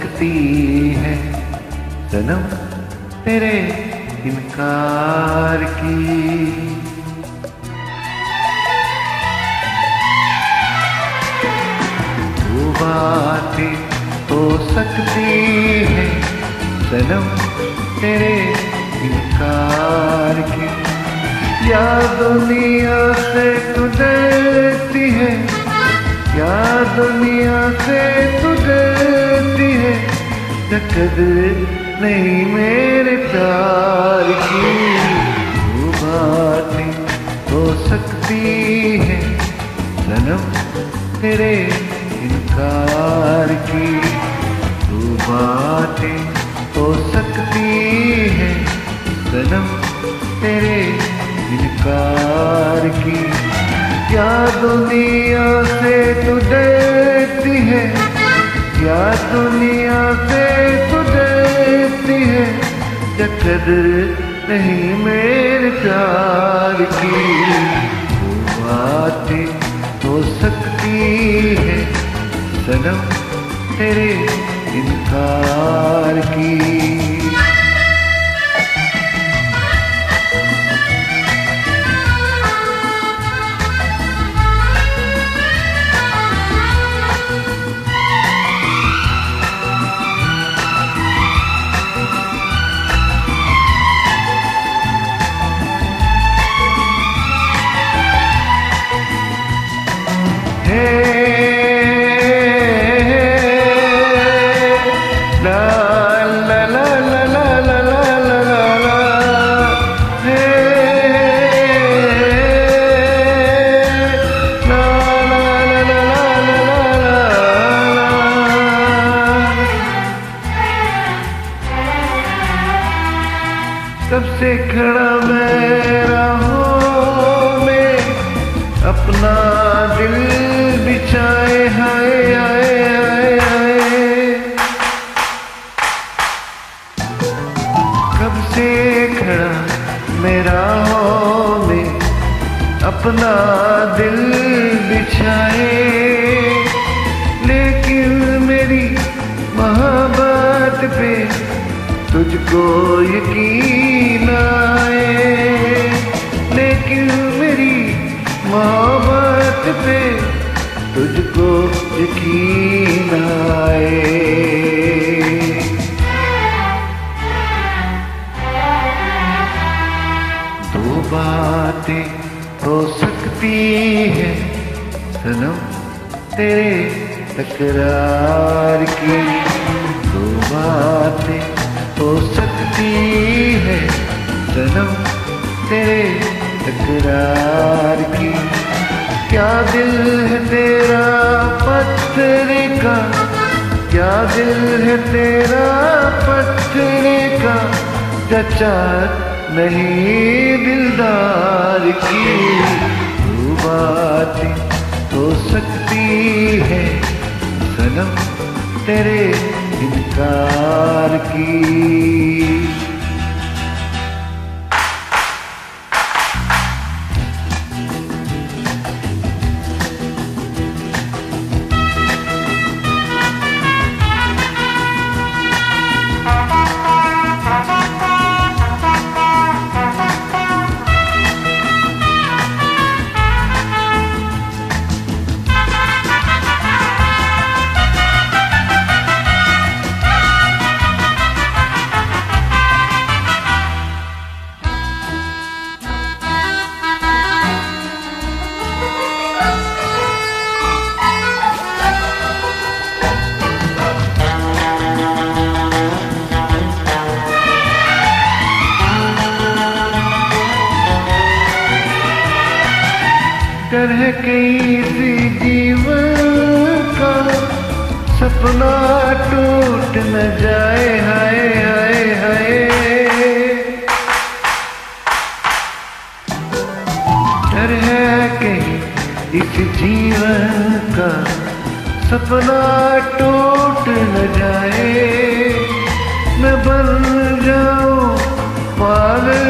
सकती है। सनम, तेरे इनकार की। बातें हो सकती है। सनम, तेरे इनकार की। या दुनिया से तू है। या दुनिया से तू है। कदर नहीं मेरे प्यार की। वो बात हो सकती है सनम तेरे इनकार की। दुनिया से तो डरती है कदर नहीं मेरे प्यार की। बातें हो सकती है, सनम तेरे इनकार की। कब से खड़ा मैं राहों में अपना दिल बिछाए, हाय आए आए आए कब से खड़ा मेरा राहों में अपना दिल बिछाए, लेकिन मेरी मोहब्बत पे तुझको यकीन आए। लेकिन मेरी मोहब्बत पे तुझको यकीन आए। दो बातें हो सकती है, सनम, तेरे तकरार की। दो बातें तेरे तकरार की। क्या दिल है तेरा पत्थर का? क्या दिल है तेरा पत्थर का? चचा नहीं दिलदार की। बातें हो सकती है, सनम तेरे इनकार की। डर है कहीं सी जीवन का सपना टूट न जाए, हाय हाय हाय। डर है इस जीवन का सपना टूट न जाए। मैं बन जाऊँ पागल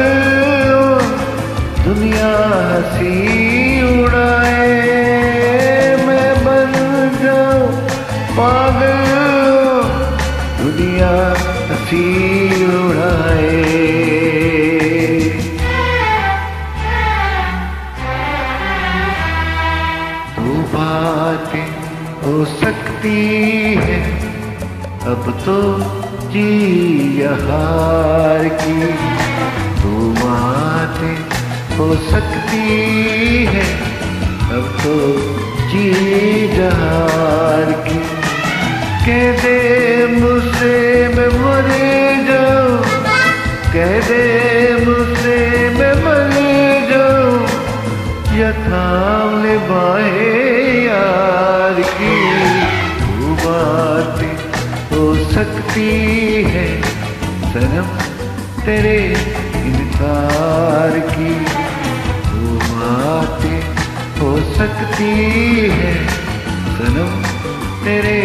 दुनिया हँसी पागल दिया हसी उड़ाए दो बातें हो सकती है अब तो जी हार की दो बातें हो सकती है। अब तो जी जहार की दे मुझसे मैं मर जाऊँ या थाम ले बाहे यार की। वो बातें हो सकती है, सनम तेरे इनकार की। वो बातें हो सकती है, सनम तेरे